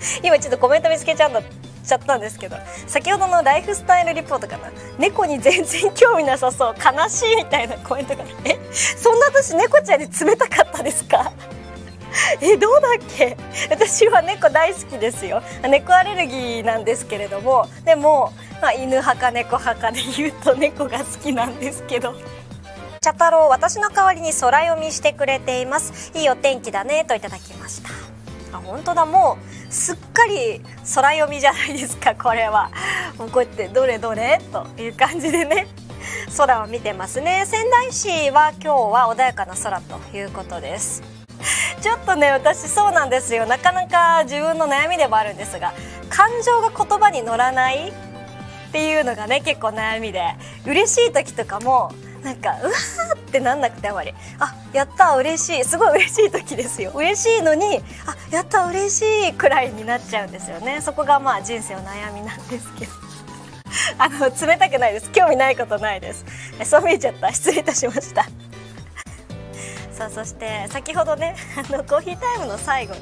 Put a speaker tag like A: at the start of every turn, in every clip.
A: 今ちょっとコメント見つけちゃうんだちゃったんですけど先ほどのライフスタイルリポートかな。猫に全然興味なさそう悲しいみたいなコメントが。え？そんな私猫ちゃんに冷たかったですか？えどうだっけ？私は猫大好きですよ。猫アレルギーなんですけれども。でも、まあ、犬派か猫派かで言うと猫が好きなんですけど。茶太郎私の代わりに空読みしてくれています。いいお天気だねといただきました。あ本当だもうすっかり空読みじゃないですかこれは。もうこうやってどれどれという感じでね。空を見てますね。仙台市は今日は穏やかな空ということです。ちょっとね私そうなんですよ。なかなか自分の悩みでもあるんですが感情が言葉に乗らないっていうのがね結構悩みで。嬉しい時とかもなんかうわーってなんなくてあまり。あやった嬉しい。すごい嬉しい時ですよ。嬉しいのにあやった嬉しいくらいになっちゃうんですよね。そこがまあ人生の悩みなんですけど。あの冷たくないです。興味ないことないです。そう見えちゃった。失礼いたしました。さあそして先ほどねあのコーヒータイムの最後に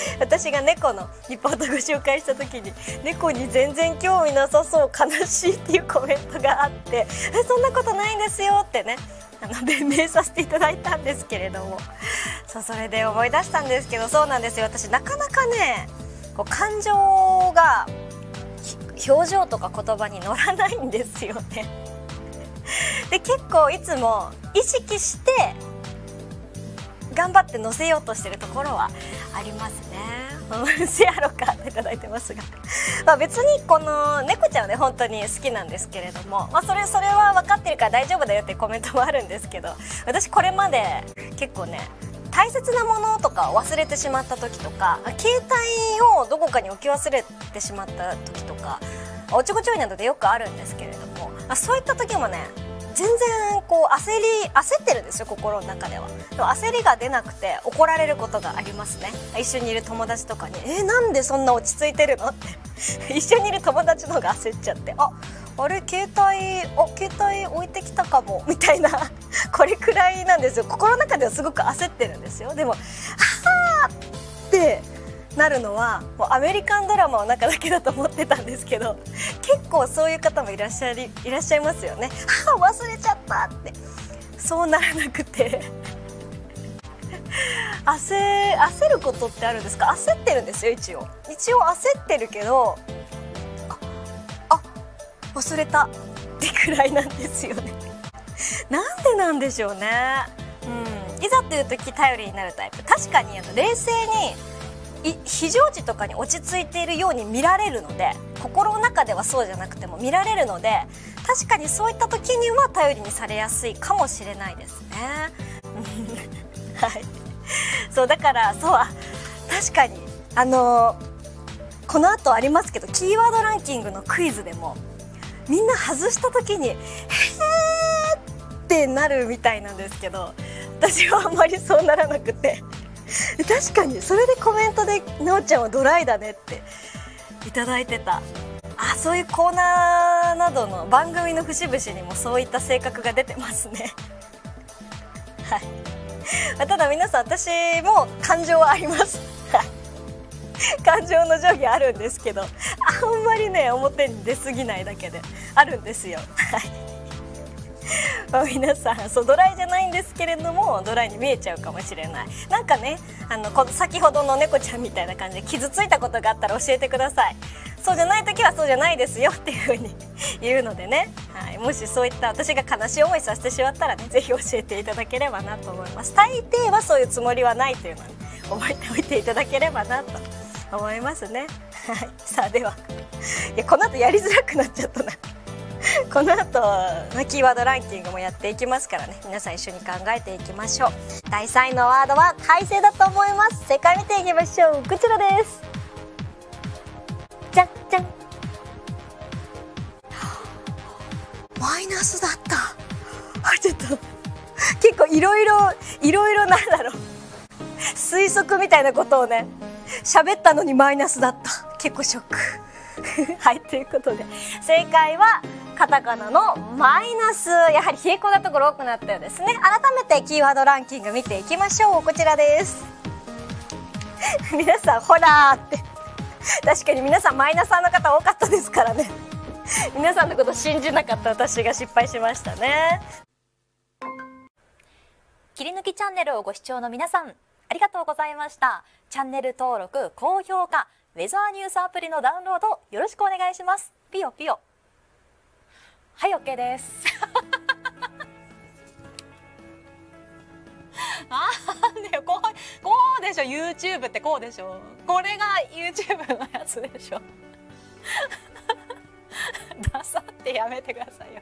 A: 私が猫のリポートご紹介した時に猫に全然興味なさそう悲しいっていうコメントがあってえそんなことないんですよってねあの弁明させていただいたんですけれども。そうそれで思い出したんですけどそうなんですよ。私なかなかねこう感情が表情とか言葉に乗らないんですよね。で結構いつも意識して頑張って載せようとしてるところはありますね。せやろかっていただいてますが、ま、別にこの猫ちゃんはね本当に好きなんですけれども、まあ、それそれは分かってるから大丈夫だよってコメントもあるんですけど私これまで結構ね大切なものとか忘れてしまった時とか携帯をどこかに置き忘れてしまった時とかおちょこちょいなどでよくあるんですけれども、ま、そういった時もね全然こう焦り焦ってるんですよ心の中では。でも焦りが出なくて怒られることがありますね。一緒にいる友達とかに「えなんでそんな落ち着いてるの?」って。一緒にいる友達の方が焦っちゃって「ああれ携帯あ携帯置いてきたかも」みたいな。これくらいなんですよ。心の中ではすごく焦ってるんですよ。でも「ああ!」ってなるのはもうアメリカンドラマの中だけだと思ってたんですけど結構そういう方もいらっしゃりいらっしゃいますよね。はあ忘れちゃったって。そうならなくて。焦焦ることってあるんですか？焦ってるんですよ一応。一応焦ってるけどああ忘れた。ってくらいなんですよね。なんでなんでしょうね。うん。いざという時頼りになるタイプ。確かにあの冷静に非常時とかに落ち着いているように見られるので心の中ではそうじゃなくても見られるので確かにそういった時には頼りにされやすいかもしれないですね。はいそうだからそう確かにあのー、この後ありますけどキーワードランキングのクイズでもみんな外した時に「へーってなるみたいなんですけど私はあんまりそうならなくて 確かにそれでコメントで「なおちゃんはドライだね」っていただいてた。あそういうコーナーなどの番組の節々にもそういった性格が出てますね。はい。ただ皆さん私も感情はあります。感情の定規あるんですけどあんまりね表に出過ぎないだけであるんですよ。はい。まあ、皆さんそうドライじゃないんですけれどもドライに見えちゃうかもしれない。なんかねあのこ先ほどの猫ちゃんみたいな感じで傷ついたことがあったら教えてください。そうじゃない時はそうじゃないですよっていう風に 言うのでね、はい、もしそういった私が悲しい思いさせてしまったらねぜひ教えていただければなと思います。大抵はそういうつもりはないというのに、ね、覚えておいていただければなと思いますね。はい。さあでは。いやこの後やりづらくなっちゃったな。この後キーワードランキングもやっていきますからね。皆さん一緒に考えていきましょう。第3位のワードは快晴だと思います。正解見ていきましょう。こちらです。じゃんじゃん。マイナスだった。あちょっと。結構いろいろいろいろなんだろう。推測みたいなことをね喋ったのにマイナスだった。結構ショック。はいということで。正解はカタカナのマイナス。やはり冷え込んだところ多くなったようですね。改めてキーワードランキング見ていきましょう。こちらです。皆さんホラーって。確かに皆さんマイナスの方多かったですからね。皆さんのこと信じなかった私が失敗しましたね。
B: 切り抜きチャンネルをご視聴の皆さんありがとうございました。チャンネル登録高評価ウェザーニュースアプリのダウンロードよろしくお願いします。ピヨピヨ。はい OK です。あーねこうこうでしょ。YouTube ってこうでしょ。これが YouTube のやつでしょ。ダサってやめてくださいよ。